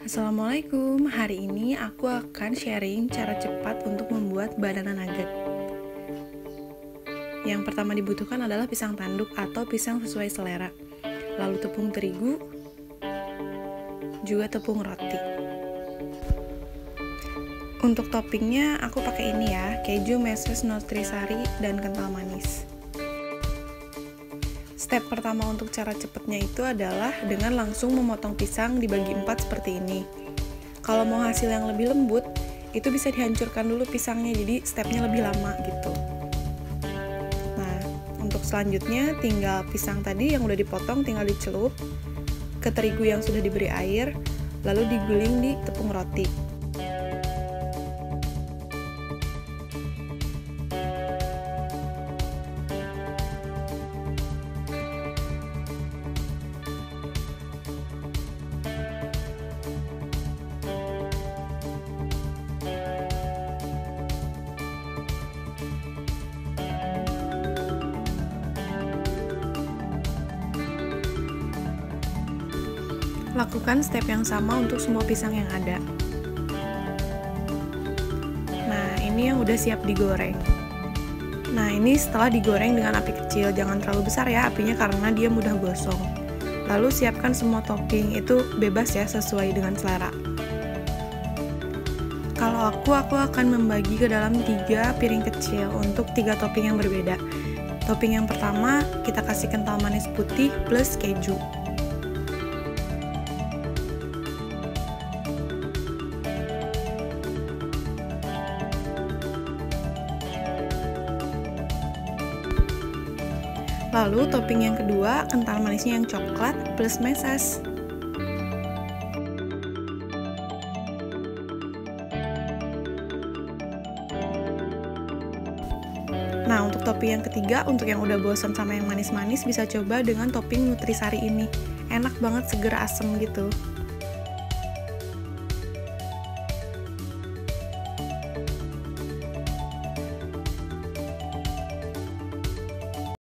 Assalamualaikum, hari ini aku akan sharing cara cepat untuk membuat banana nugget. Yang pertama dibutuhkan adalah pisang tanduk atau pisang sesuai selera, lalu tepung terigu, juga tepung roti. Untuk toppingnya aku pakai ini ya, keju meses nutrisari dan kental manis. Step pertama untuk cara cepatnya itu adalah dengan langsung memotong pisang dibagi empat seperti ini. Kalau mau hasil yang lebih lembut, itu bisa dihancurkan dulu pisangnya, jadi stepnya lebih lama gitu. Nah, untuk selanjutnya tinggal pisang tadi yang udah dipotong tinggal dicelup ke terigu yang sudah diberi air, lalu diguling di tepung roti. Lakukan step yang sama untuk semua pisang yang ada. Nah, ini yang udah siap digoreng. Nah, ini setelah digoreng dengan api kecil, jangan terlalu besar ya apinya karena dia mudah gosong. Lalu siapkan semua topping, itu bebas ya sesuai dengan selera. Kalau aku, aku akan membagi ke dalam tiga piring kecil untuk tiga topping yang berbeda. Topping yang pertama, kita kasih kental manis putih plus keju. Lalu topping yang kedua, kental manisnya yang coklat plus meses. Nah, untuk topping yang ketiga, untuk yang udah bosan sama yang manis-manis, bisa coba dengan topping nutrisari ini. Enak banget, seger asem gitu.